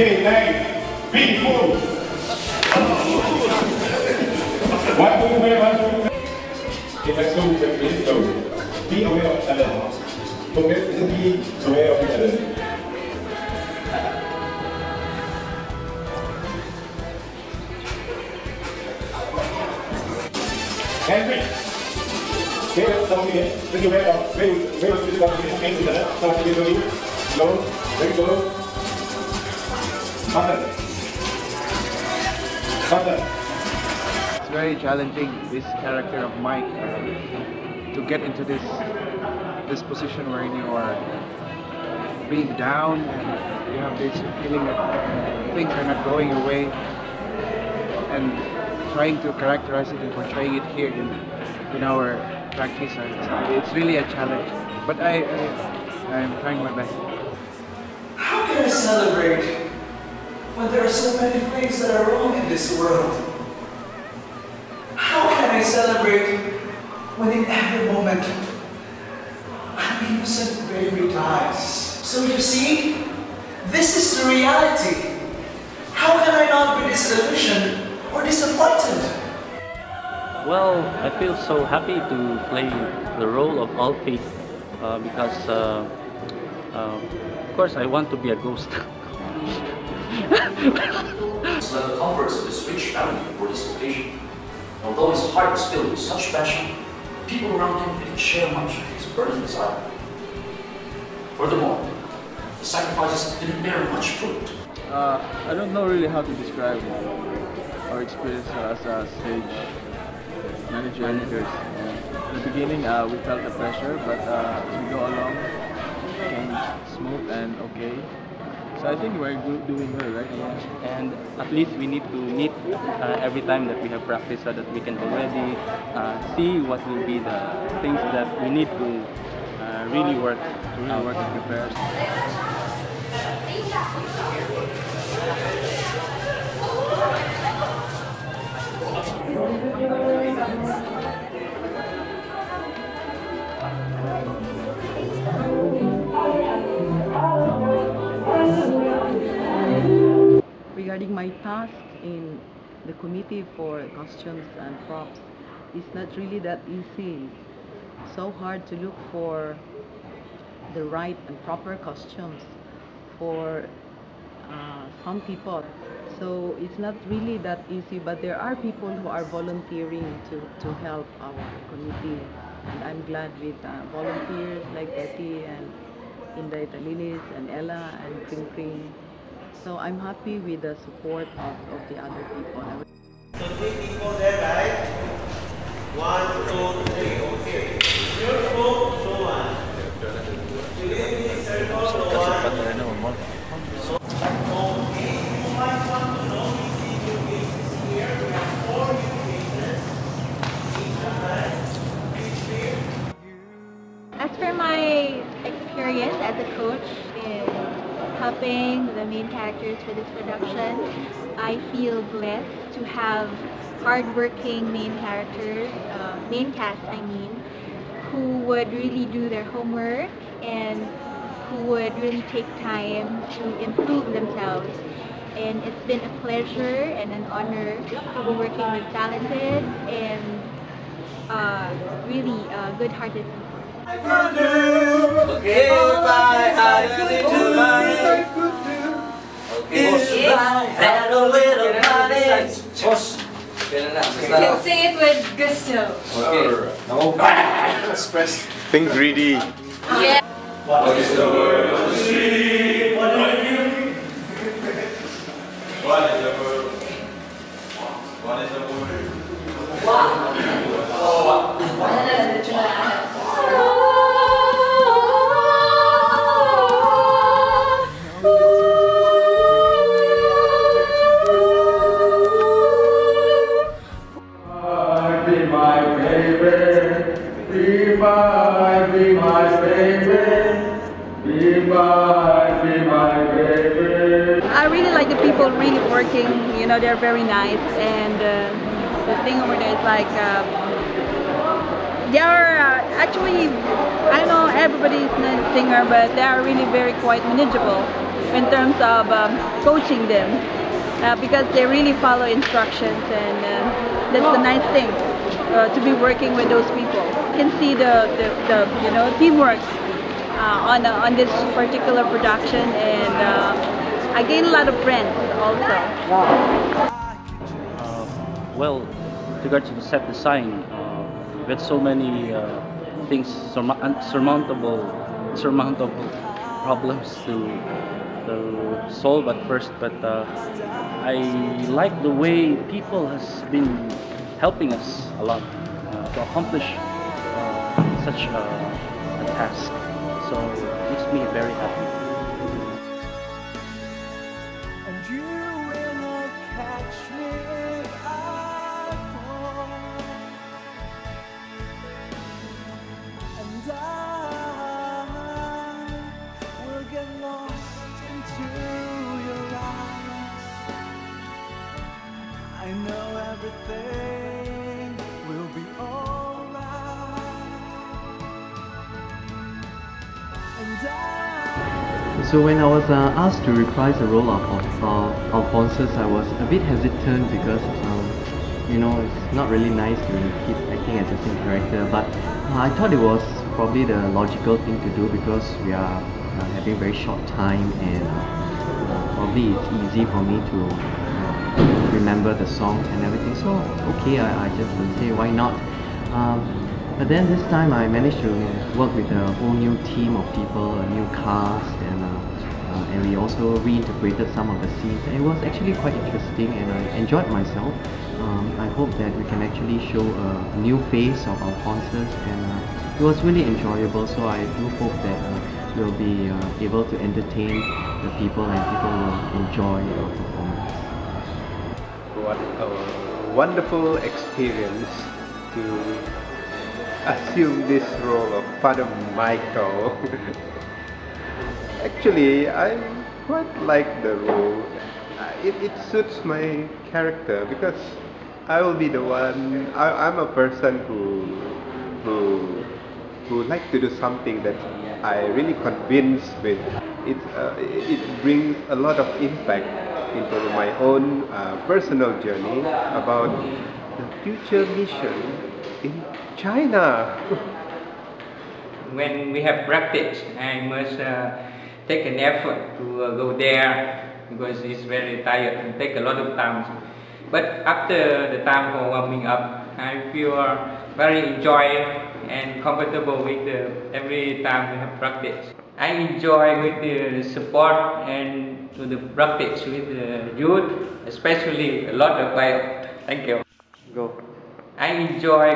Nine. Be full. One, two, three. Okay, let's go with this. Go. Be aware of each other. Focus is be aware of each other. Henry. Okay, let's come here. Look wait, wait, together. Come on, slowly. Slow, very slow. Button. Button. It's very challenging, this character of Mike, uh, to get into this this position where you are being down and you have this feeling that things are not going your way and trying to characterize it and portray it here in, in our practice. It's, it's really a challenge, but I, I, I'm trying my best. How can I celebrate when there are so many things that are wrong in this world? How can I celebrate when in every moment an innocent baby dies? So you see, this is the reality. How can I not be disillusioned or disappointed? Well, I feel so happy to play the role of Alfie uh, because, uh, uh, of course, I want to be a ghost. the of his rich family for this occasion. Although his heart was filled with such passion, people around him didn't share much of his burning desire. Furthermore, the sacrifices didn't bear much fruit. Uh, I don't know really how to describe our experience as a stage manager. Managers. In the beginning, uh, we felt the pressure, but uh, as we go along, it became smooth and okay. So I think we're doing well, right? and at least we need to meet uh, every time that we have practice so that we can already uh, see what will be the things that we need to uh, really work To really work and prepare. Regarding my task in the committee for costumes and props it's not really that easy. So hard to look for the right and proper costumes for uh, some people. So it's not really that easy but there are people who are volunteering to, to help our committee. And i'm glad with uh, volunteers like betty and Inday Talinis and Ella and Pring Pring so I'm happy with the support of, of the other people. So three people there, right? One, two, three, okay. Your smoke, so one. Within this circle, so one. So, okay. You might want to know these new faces here. We have four new faces. Each of us. Please. As for my experience as a coach in helping the main characters for this production, I feel blessed to have hardworking main characters, uh, main cast I mean, who would really do their homework and who would really take time to improve themselves. And it's been a pleasure and an honor to be working with talented and uh, really uh, good-hearted people. If I had a little money, if I had a little money, You can say it with gusto. no express. Think greedy. Yeah. What is the of the street? What do you What is the working, you know, they're very nice and uh, the thing over there is like uh, they are uh, actually, I know everybody is a singer but they are really very quite manageable in terms of um, coaching them uh, because they really follow instructions and uh, that's the nice thing uh, to be working with those people. You can see the, the, the you know teamwork on on this particular production and I gain a lot of friends also. Uh, well, with regard to the set design, uh, we had so many uh, things, surma- unsurmountable, surmountable problems to, to solve at first, but uh, I like the way people has been helping us a lot uh, to accomplish uh, such a, a task. So it makes me very happy. So when I was uh, asked to reprise the role of, of uh, Alphonsus, I was a bit hesitant because um, you know it's not really nice to keep acting as the same character. But uh, I thought it was probably the logical thing to do because we are uh, having very short time and uh, probably it's easy for me to uh, remember the songs and everything. So okay, I, I just say why not. Um, but then this time I managed to work with a whole new team of people, a new cast, and uh, and we also reintegrated some of the scenes. And it was actually quite interesting, and I enjoyed myself. Um, I hope that we can actually show a new face of Alphonsus, and uh, it was really enjoyable. So I do hope that uh, we'll be uh, able to entertain the people, and people will enjoy our performance. what a wonderful experience to assume this role of Father Michael. Actually, I quite like the role. Uh, It, it suits my character because I will be the one. I, I'm a person who who who like to do something that I really convinced with. It uh, it brings a lot of impact into my own uh, personal journey about the future mission in China. when we have practice, I must uh, take an effort to uh, go there because it's very tired and take a lot of time. But after the time for warming up, I feel very enjoy and comfortable with uh, every time we have practice. I enjoy with the support and to the practice with the youth, especially a lot of bio. Thank you. Go. I enjoy